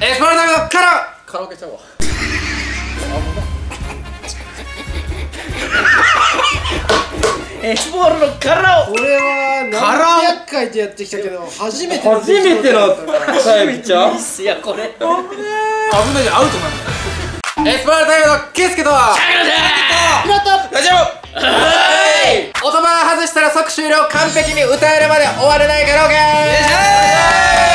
エスパルタイムのカラカラオケちゃうわ。エ スポールの殻を俺は何百回とやってきたけど初めて初めてのタイプちゃう？いやこれ。危ないじゃんアウトなんだ。よエスパルタイムのケイスケとは大丈夫はい。音盤外したら即終了。完璧に歌えるまで終われないカラオケ。はい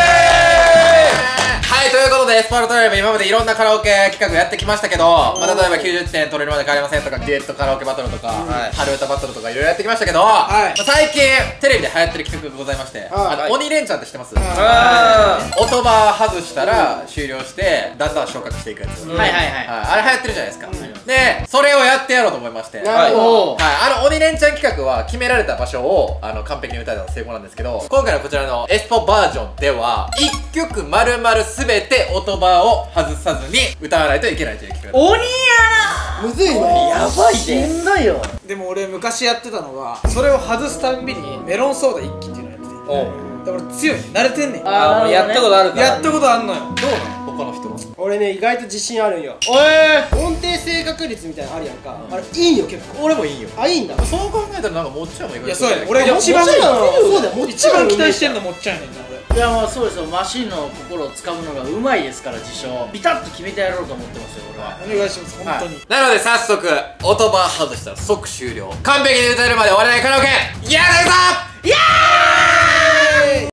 ということでエスパルタイム今までいろんなカラオケ企画やってきましたけど、まあ、例えば90点取れるまで帰りませんとかデュエットカラオケバトルとか、春歌バトルとかいろいろやってきましたけど、はい。まあ最近テレビで流行ってる企画がございまして、あの鬼レンチャンって知ってます、あ音場外したら終了してだんだん昇格していくやつ、はいはいはい。はい、あれ流行ってるじゃないですか、でそれをやってやろうと思いまして。はい、あの鬼レンチャン企画は決められた場所をあの完璧に歌えたのが成功なんですけど今回のこちらのエスポバージョンでは1曲丸々全て音場を外さずに歌わないといけないという企画。鬼やむずいねやばいしんどいよでも俺昔やってたのがそれを外すたんびにメロンソーダ一気っていうのをやってて。おだから俺強いね。慣れてんねん。あもうやったことあるからやったことあんのよ。どうなの？他の人は。俺ね意外と自信あるんよ。おえ音程正確率みたいなのあるやんか。あれいいよ結構。俺もいいよ。あいいんだ。そう考えたらなんかもっちゃんも意外といやそうやね。俺一番そうだよ一番期待してんのもっちゃんやねんな。俺いやもうそうですよ。マシンの心をつかむのがうまいですから自称。ビタッと決めてやろうと思ってますよ俺は。お願いします。本当に。なので早速音場外したら即終了。完璧に歌えるまで終われないカラオケ。やるぞ!イエーイ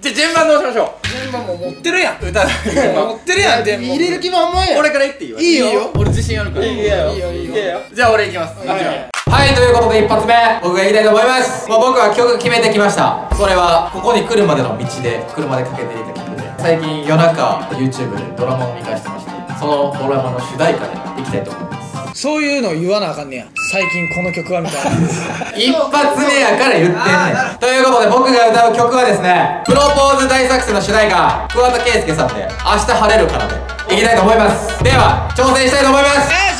じゃあ順番どうしましょ順番もう持ってるやん。う歌う順番持ってるやんでも。入れる気満々やん。俺から言っていいわ。いいよ。俺自信あるから。いいよ。いいよいいよじゃあ俺行きます。はい、ということで一発目僕が言いたいと思います、まあ、僕は曲決めてきました。それはここに来るまでの道で車でかけていた曲で最近夜中 YouTube でドラマを見返してましてそのドラマの主題歌でいきたいと思います。そういうの言わなあかんねや。最近この曲はみたいな。一発目やから言ってんねん。ということで僕が歌う曲はですねプロポーズ大作戦の主題歌桑田佳祐さんで「明日晴れるから」でいきたいと思います。では挑戦したいと思います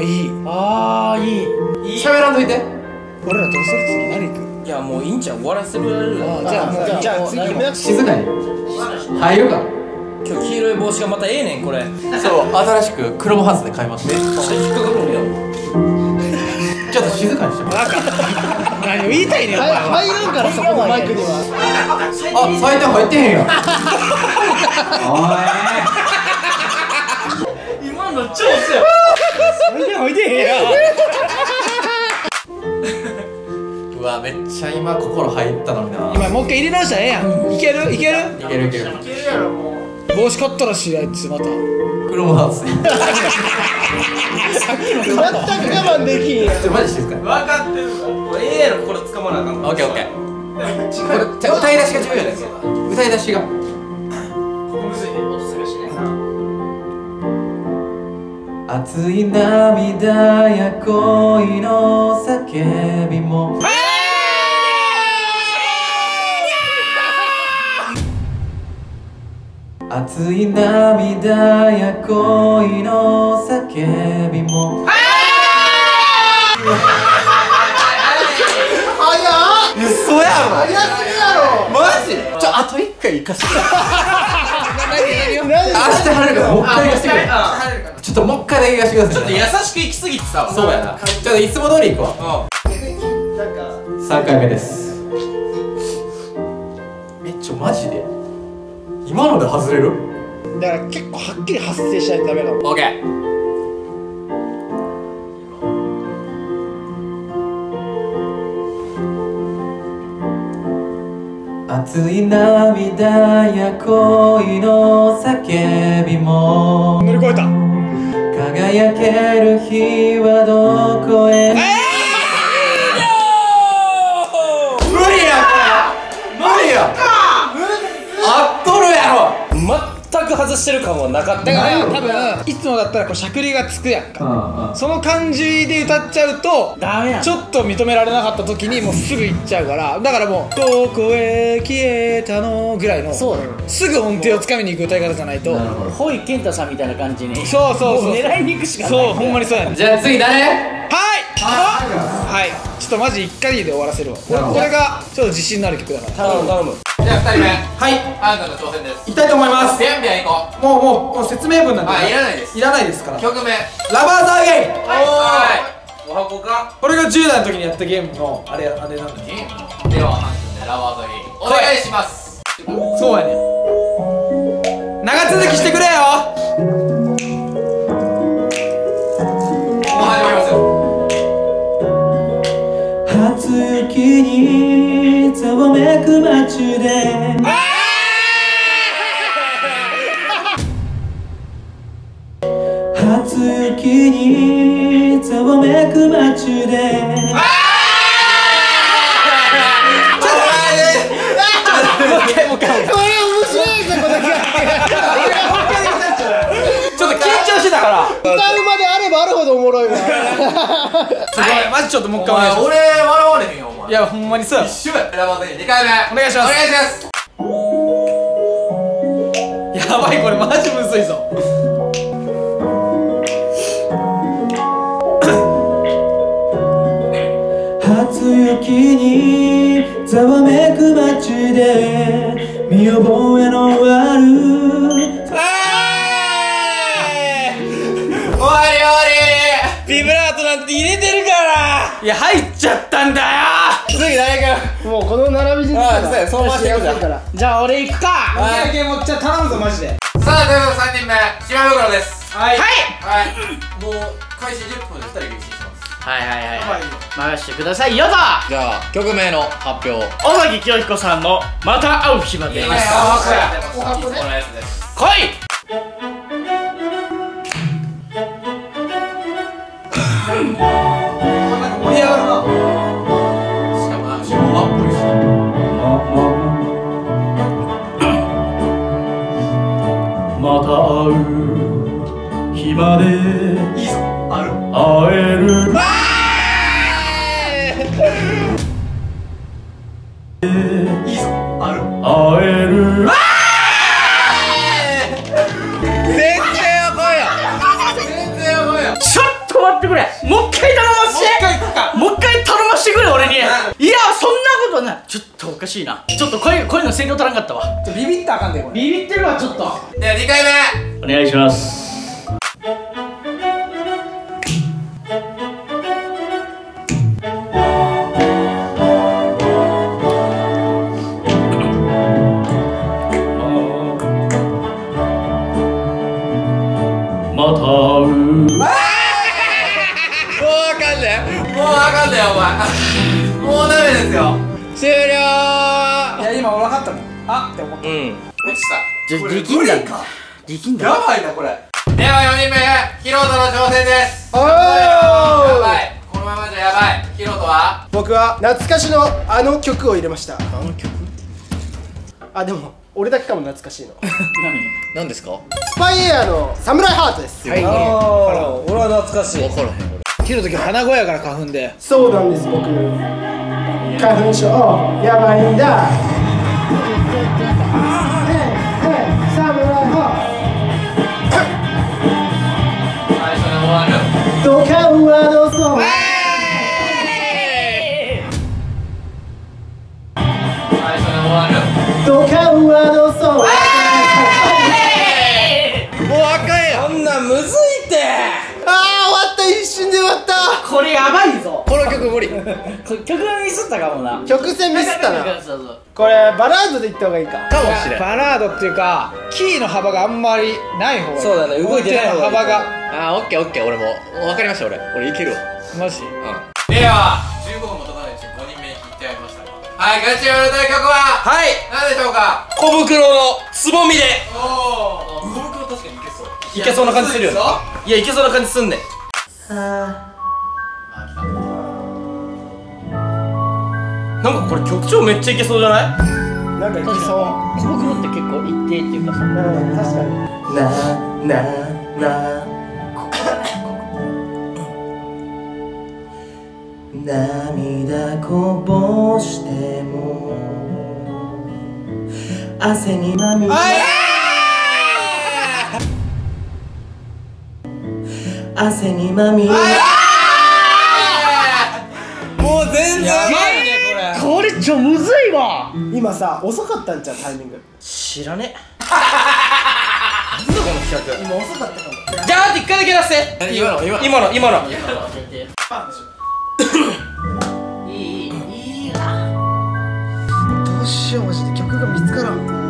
あいい。ああいい。喋らんといて。俺らどうする次何行く？いやもういいんちゃう？終わらせるやるあじゃあもうじゃあ次も静かに。入るか。今日黄色い帽子がまたええねんこれ。そう新しくクロムハーツで買いました引っかかるんや。ちょっと静かにしてもら何を言いたいねんお前は。入らんからそこのマイクには。あ採点入ってへんやん。今の超強いおいでおいで。へんやうわめっちゃ今心入ったのにな。今もう一回入れ直したらええやん。いける？いける？いけるいける。帽子買ったらしいあいつまた。クロムハーツで全く我慢できんやんちょマジ静かに。分かってる。わええやろこれ掴まなあかんオッケーオッケー。歌い出しが重要です歌い出しが熱い涙や恋の叫びも。熱い涙や恋の叫びも。嘘やろ。早すぎやろ！マジ？ちょあと一回行かせて。何？明日晴れるからもう一回行かせてくれちょっともう一回だけ行かせてください。優しく行き過ぎてたわ。そうやな。ちょっといつも通り行くわなん。か3回目です。えちょマジで？今ので外れる？だから結構はっきり発生しないとダメだもん。オッケー熱い涙や恋の叫びも。乗り越えた輝ける日はどこへ外してる感はなかった。だから多分いつもだったらこうしゃくりがつくやんか。その感じで歌っちゃうとダメやん。ちょっと認められなかった時にもうすぐ行っちゃうからだからもう「どこへ消えたの?」ぐらいのそうすぐ音程をつかみに行く歌い方じゃないと。ホイケンタさんみたいな感じに。そうそうそう。も狙いに行くしかないそうほんまにそうやねん。じゃあ次誰？はい！はい。ちょっとマジ1回で終わらせるわ。俺これがちょっと自信のある曲だから。頼む頼むじゃあ2人目。はい。あなたの挑戦です。行きたいと思います。ビャンビャン行こもうもうもう説明文なんで。あいらないです。いらない。ですからう曲名ラバーザーゲームはい。お箱かこれが10代の時にやったゲー。ムのあれあれなんだよではハン君でラバーザゲームお願いしますそうやねもろいわ。すごい。マジちょっともう一回お願いし俺笑われへんよお前。ますいやほんまにそうや一緒やラバーザゲーム2回目。お願いします。お願いします。やばいこれマジむずいぞ。初雪にざわめく街で見覚えのある終わり終わビブラートなんて入れてるから。いや入っちゃったんだよ。次誰かもうこの並び順ああそうやそう回してくだ。から。じゃあ俺行くか。いやいやもうじゃあ頼むぞマジで。りさあということで3人目島袋です。はい。はい。もう開始10分で2人しますは。い。はいはいはい。任してください。よとじゃあ曲名の発表。尾崎清彦さんの「また会う日まで」です盛り上がるなしかもなんか昭和っぽいまた会う日までいいぞある会える。いいぞ。もう一回頼ませてもう一回行くか。もう一回頼ませてくれ俺に。いやそんなことない。ちょっとおかしいな。ちょっと声声の声量足らんかったわ。ビビったらあかんでこれ。ビビってるわちょっと。では2回目。お願いしますよお前。もうダメですよ。終了。いや今俺分かったもん。あって思った。うん。落ちた。じゃこれできんだ。か。できんだ。やばいなこれ。では4人目ヒロトの挑戦です。おー。やばいこのままじゃやばい。ヒロトは？僕は懐かしのあの曲を入れました。あの曲あでも俺だけかも懐かしいの。何？ですか？スパイエアのサムライハートです。はい。俺は懐かしい。分からへん切るとき鼻声やから花粉で。そうなんです僕。花粉症。やばいんだ。ドカンはどうぞドカンはどうぞ理。こ曲がミスったかもな。曲線ミスったな。これバラードで言った方がいいか。かもしれん。バラードっていうかキーの幅があんまりない方そうだね動いてない方が幅が。あーオッケーオッケー。俺も分かりました俺。俺いけるわ。マジ？うん。では15分も経たないうちに5人目に聞いてやりましたが。はいガチやるという曲ははい。何でしょうか？小袋のつぼみで。おお小袋確かにいけそう。いけそうな感じするよね。いやいけそう。な感じすんねんなんかこれ曲調めっちゃいけそうじゃない？なんかいきそう。小袋って結構一定っていうかさ。うん確かにななな涙こ。ぼしても汗にまみれ汗にまみれちょむずいわ。わ今さ遅かったんじゃんタイミング。知らねえ。この企画。今遅かったかも。じゃああと一回だけ出して今の今の。今の今の。いいいいいいなどうしようマジで曲が見つからん。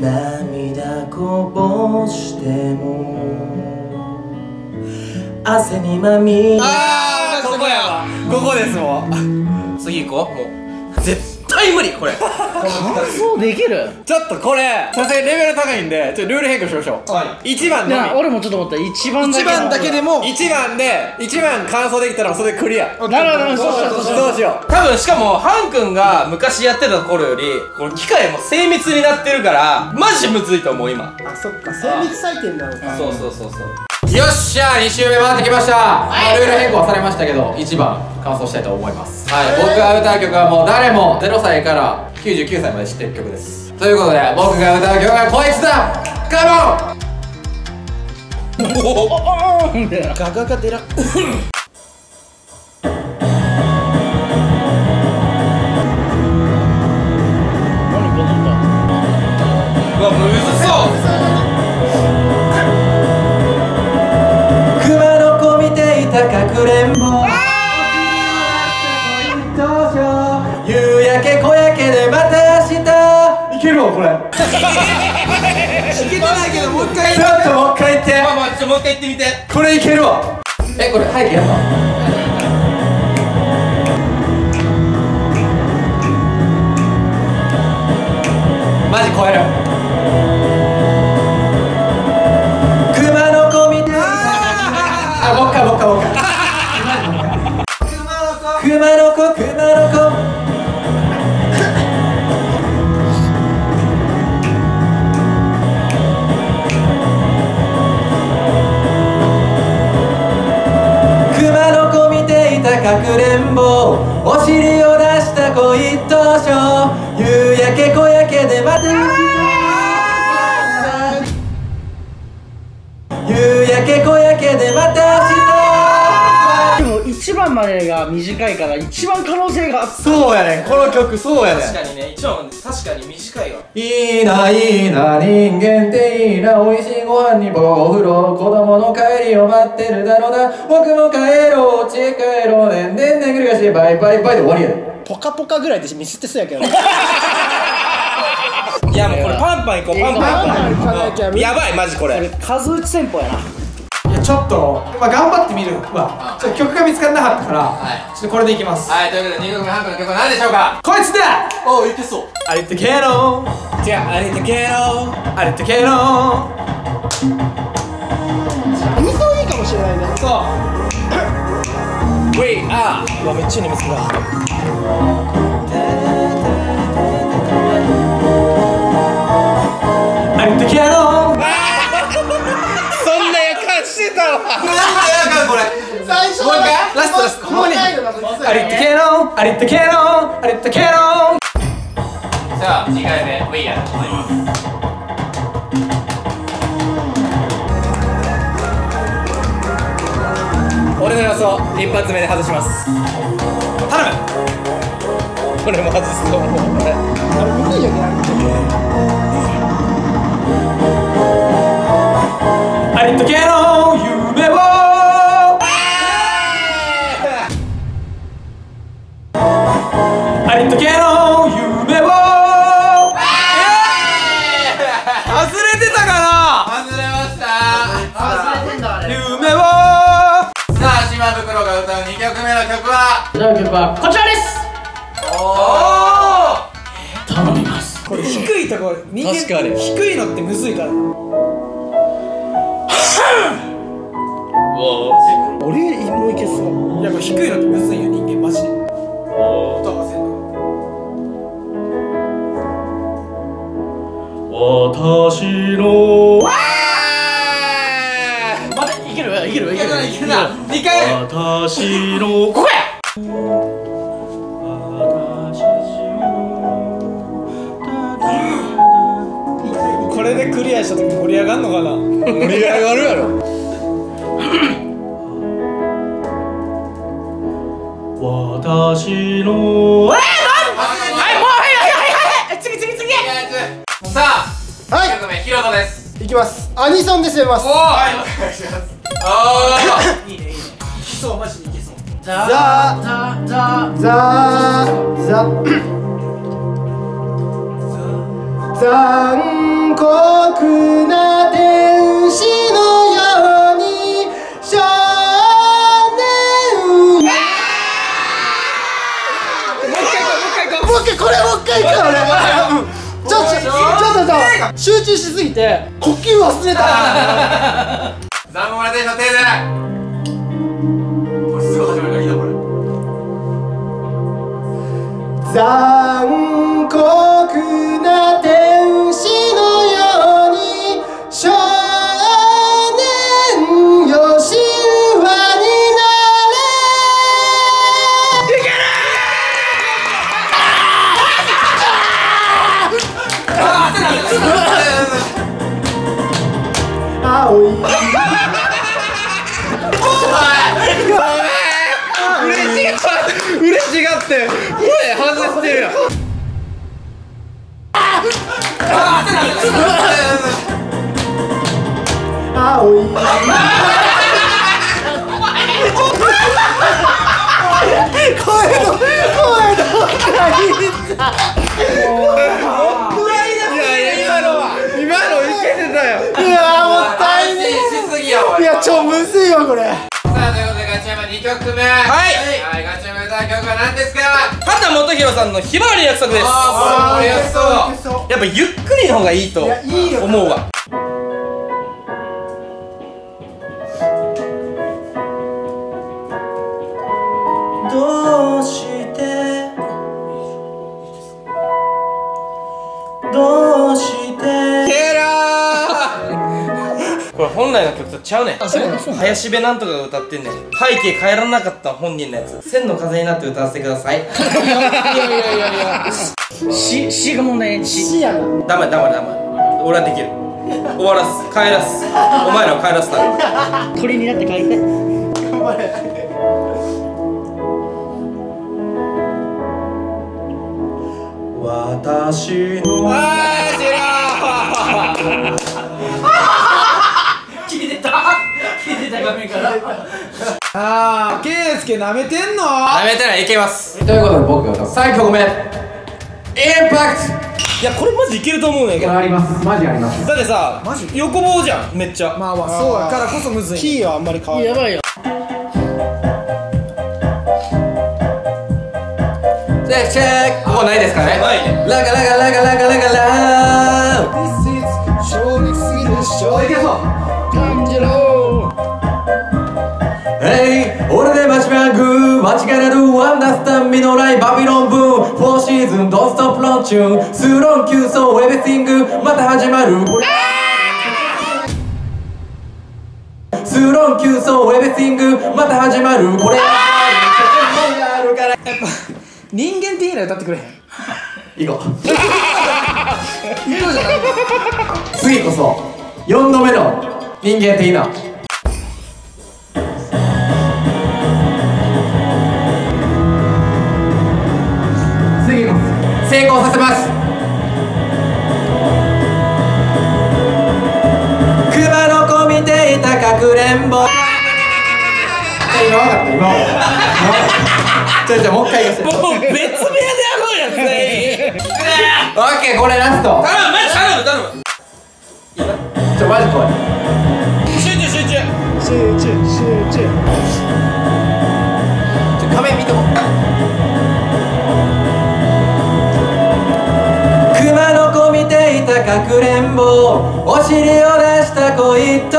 涙こぼしても汗にまみれ。あーここやわ。ここですもう。次行こうもう。絶対無理これ。そうできる？ちょっとこれさすがにレベル高いんでちょっとルール変更しましょう。1番いやの俺もちょっと思った一番だけ一番だけでもみ1番で1番完走できたらそれでクリア。なるほどなるほどそうしようそうしようどうしよう。多分しかもハン君が昔やってた頃よりこの機械も精密になってるからマジでむずいと思う今。あそっか精密採点なのか。そうそうそうそうよっしゃ2周目回ってきました、まあルール変更はされましたけど1番完走したいと思います。はい僕が歌う曲はもう誰も0歳から99歳まで知ってる曲です。ということで僕が歌う曲はこいつだ。カモン。ガガが出ら何この歌。うわむずそう日いけてないけどもう一回ちょっともう一回言って。まあまあちょもう一回言ってみて。これいけるわ。えこれ背景やったマジ超えるかくれんぼお尻を出した子一等賞夕焼け小焼けでまた夕焼け小焼けでまた明日。でも一番までが短いから一番可能性があった。そうやねん。この曲そうやねん。確かにね。一番確かに短いわ。いいないいな人間っていいな。美味しいご飯にお風呂子供の帰りを待ってるだろうな。僕も帰ろう家へ帰ろうねんねんねんぐり返しバイバイバイで終わりやで。ポカポカぐらいでミスってそうやけどね。いやもうこれパンパンいこう。パンパン。パンパンいかなきゃやばいマジこれ。数打ち戦法やなちょっと、まあ、頑張ってみるわ。ちょっと曲が見つからなかったから、はい。ちょっとこれでいきます。はいということで2曲目半分の曲は何でしょうか？こいつだ！おお言ってそう。あれってけろ。違うあれだけどあれってけろ。アニソンいいかもしれないね。そう。We are うわめっちゃいいねミスがあれってけろラストラスト。この回のがむずいあれってけろあれってけろあれってけろさあ2回目 We are 参ります俺の予想一発目で外します。頼む。これも外すと思う。これあれ。むずいよねあれってけろあれってけろ夢を。外れてたか外れました。忘れてんだあなれ。夢を。さあ島袋が歌う2曲目の曲は？歌う曲はこちらです。お頼みます。これ低いところ。人間確かに低いのってむずいから。俺もいけそう。いやこれ低いのってむずいよ私の。待っていける？いける？いける？いける？な2回私の。ここや！これでクリアいした時盛り上がんのかな？盛り上がるやろ。私の。はいもうはいはいはいはい次次次さあはい。1曲目ヒロトです。いきます。アニソンで攻めます。おおはいお願いします。おいいねいいね。いきそうマジでいけそう。ザザザザザザ残酷な天使のように少年もう一回これもう一回行くよ俺うんちょちょちょっとさ集中しすぎて呼吸忘れた。ザンゴラテーションテーゼこれすぐ始まるからいいなこれ。残よ。いやもったいね安心しすぎやわいや超むずいわこれ。さあということでガチヤマ2曲目。はい。はいガチヤマ歌う曲は何ですか？畑基博さんのひまわりの約束です。ああこれやすそう。やっぱゆっくりの方がいいと思うわちゃうねん。林部なんとかが歌ってんねん。背景変えられなかった本人のやつ。千の風になって歌わせてください。ししが問題ねし死やな。ダメダメダメ。俺はできる。終わらす。帰らす。お前らを帰らすため鳥になって書い。て頑張れ私の。消え消えてた画面から。ああケイスケなめてんの？やめたらいけます。ということで僕が歌う3曲目。インパクいやこれマジいけると思うねんけど。トあります。マジあります。だってさ横棒じゃんめっちゃ。まあまあそうや。からこそむずい。キーはあんまり変わらない。やばいよ。チェックチェック。ここないですかね。ない。ねラガラガラガラガラガラ This is 衝撃すぎる。衝撃。感ダスタンミノライバビロンブーンフォーシーズンドンストップロンチューンスーロン急走エベシングまた始まる。スーロン急走エベシングまた始まる。これ。あるから人間っていいな。歌ってくれへん行こう次こそ4度目の人間っていいな。成功させます。熊の子見ていたかくれんぼ。今分かった今分かったちょちょもう一回言わせて。もう別部屋でやろうや全員オッケーこれラスト。頼むマジ頼む。頼むちょマジ怖い。集中集中。集中集中。ちょ画面見てもお尻を出した子一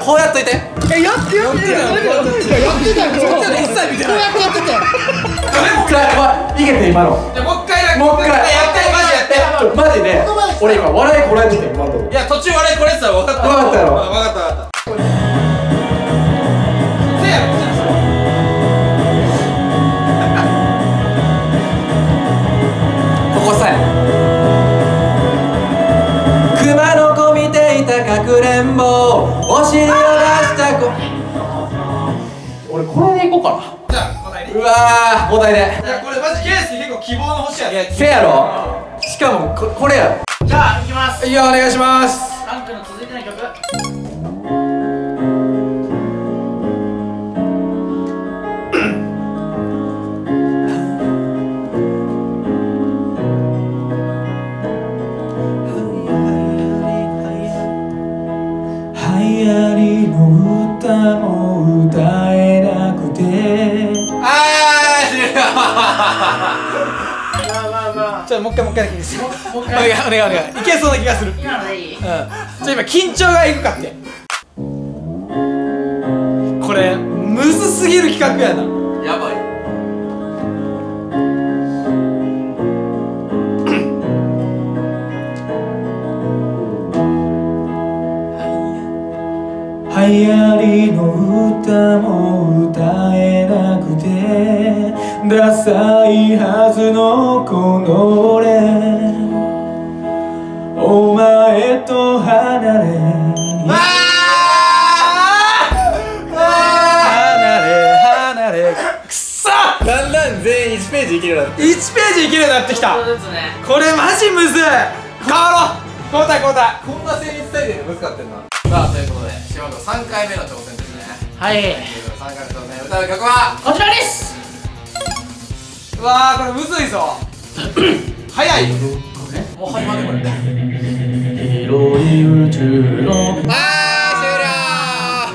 らこうやっといて。えやってやってやってやってたよ。こうやってやってたよ。じゃあお前いけて今のもう一回だもう一回やってマジやってマジで俺今笑いこらえてて今のいや途中笑いこれてたら分かった分かったやろ分かった分かった尻を出した。子俺これでいこうかじゃあ答えね。なうわー交代で。いやこれマジケース結構希望の星やね。せやろ。しかもここれやじゃあいきます。いやお願いします。ランクの続いての曲う一回もう一回だけいいですよお願いお願いお願い。いけそうな気がする。今のでい。いっと今緊張がいくかって。これむずすぎる企画やな。やばい。流行りの歌もダサいはずのこの俺。お前と離れ。離れ離れ。くっさだんだん全員1ページいけるようになって1ページいけるようになってきた。ねこれマジむずい。変わろう交代交代こんな成立体で難かってんな。さあということで島君3回目の挑戦ですね。はい。3回目の挑戦歌う曲は？こちらですうわーこれむずいぞ。早い。もう始まってこれ。広い宇宙のあ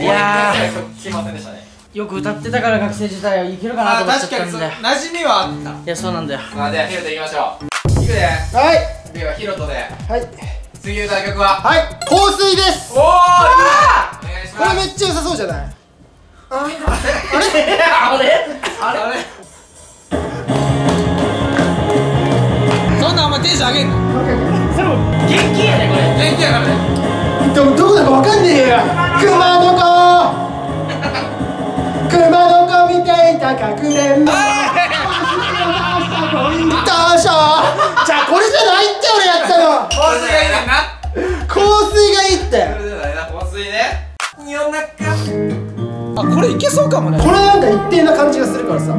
いや来ませんでしたね。ーよく歌ってたから学生時代はいけるかなとあ思っちゃっ確かにそうたんだよ馴染みはあった。いやそうなんだよ。さあではヒロトいきましょう。いくではい。ではヒロトで。はい。次歌う曲ははい。香水です。おおお願いしこれますめっちゃ良さそうじゃない？あれ？あれ？あれ？そんなお前テンション上げんの元気やねこれ？元気やからねでもどこだかわかんねえよ熊どこ熊どこ見ていたかくれ？んぼどうしようじゃあこれ？じゃないって俺やったの香水がいいねんな香水がいいって香水ね夜中あこれいけそうかもね。これなんか一定な感じがするからさ。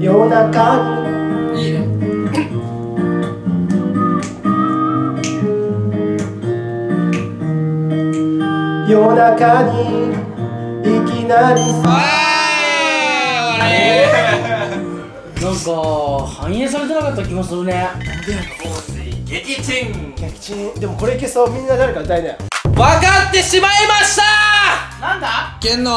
夜中に。いいね。夜中に。いきなり。なんか反映されてなかった気もするね。香水撃沈激鎮。でもこれいけそう。みんな誰か歌いだよ分かってしまいましただいけんの？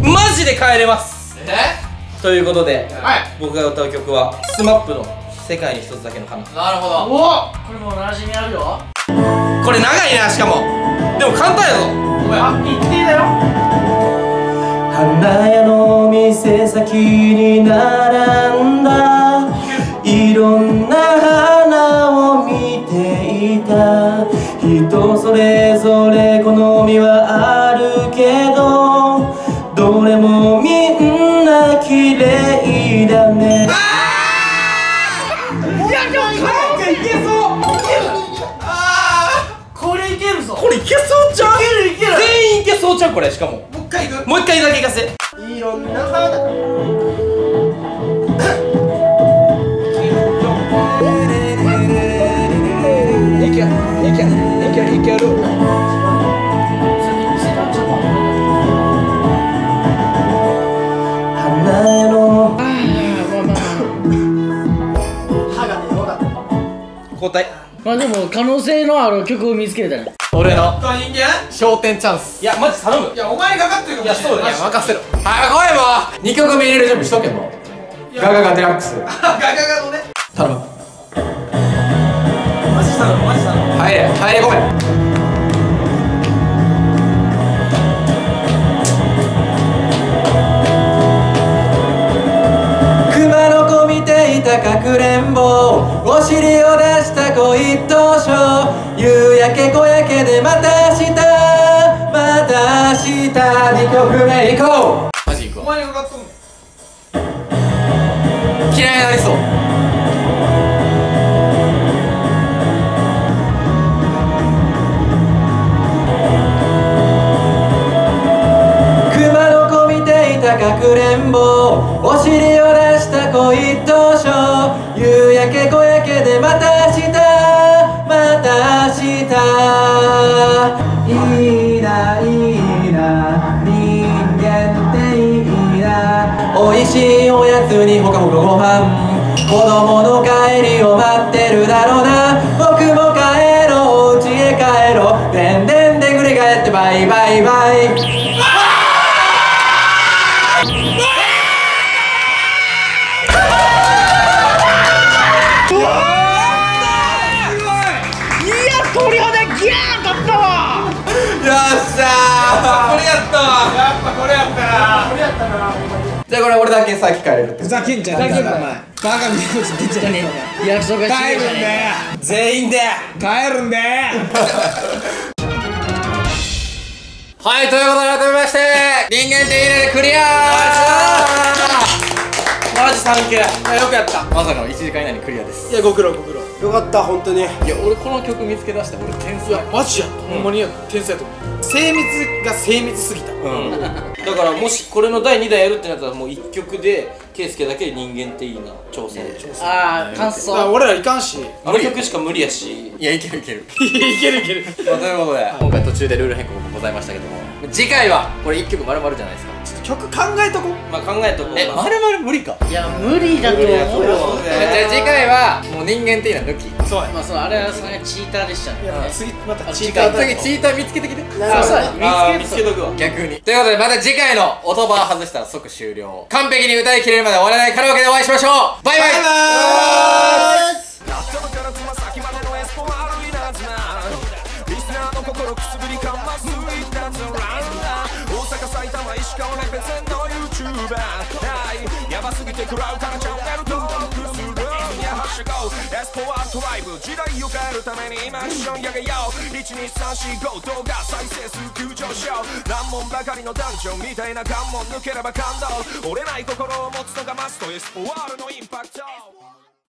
マジで帰れます。え？ということではい。僕が歌う曲は SMAP の「世界に一つだけの花」なるほど。おこれもう馴染みあるよ。これ長いなしかも。でも簡単やぞ。あ一定だよ花屋の店先に並んだ。いろんな花を見ていた。人それぞれ好みはあるけどどれもみんな綺麗だね。これいけるぞこれいけそう。ちゃういけるいける全員いけそうちゃうこれしかも。もう一回いく。もう一回だけいかせ。いろんな花いけいけいけいける歯がねよかった交代まあでも可能性のある曲を見つけれたね。俺の人間？焦点チャンス。いやマジ頼む。いやお前にかかってるかもしれないいやそうだよ。任せろ。はい来いもう2曲目入れる準備しとけも。うガガガデラックス。ガガガのね。頼む。マジ頼むマジ頼む。入れ入れ込めたかくれんぼお尻を出した子一等賞夕焼け小焼けでまた明日。また明日2曲目行こう。マジ行こお前にかかっとん嫌いになりそう。熊の子見ていたかくれんぼ。お尻を出した子でまた明日また明日。いいないいな人間っていいな。美味しいおやつにほかほかご飯。子供の帰りを待ってるだろうな。僕も帰ろう家へ帰ろう。でんでんでぐり返ってバイバイバイ。よなこれやったなじゃあこれ俺だけ先帰れるってふざけんじゃねえかお前バカみたいな。こと言ってんじゃねえか約束が違うじゃねえか全員で帰るんではい、ということで改めまして、人間っていいねでクリアマジサンキューあよくやった。まさかの1時間以内にクリアです。いやご苦労ご苦労。よかった本当に。いや、俺この曲見つけ出して俺天才。いやマジやった。ほんまに天才やと思う。精密が精密すぎた。うん。だからもしこれの第2弾やるってなったらもう1曲で圭佑だけで人間っていいな挑戦。ああ感想。俺らいかんし。あの曲しか無理やし。いや、いけるいける。いけるいける。まあということで、今回途中でルール変更もございましたけども、次回はこれ1曲丸々じゃないですか。曲考えとこまあ考えとこう。え、丸々無理か。いや無理だと思う。よじゃあ次回はもう人間っていいな抜き。そうや。まあそうあれはさチーターでしたね。いや次またチーターだ次チーター見つけてきて。そうそう見見つけつけとくわ。逆に。ということで、また次回の音バー外したら即終了。完璧に歌い切れるまで終わらないカラオケでお会いしましょう。バイバイ。バイバ頭食らうからチャンネル登録するいやハッシュゴエスポワートライブ時代を変えるために今一緒に上げよう12345動画再生数急上昇難問ばかりのダンジョンみたいな。関門抜ければ感動折れない心を持つのがマストエスポワールのインパクト。